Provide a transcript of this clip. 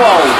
Whoa.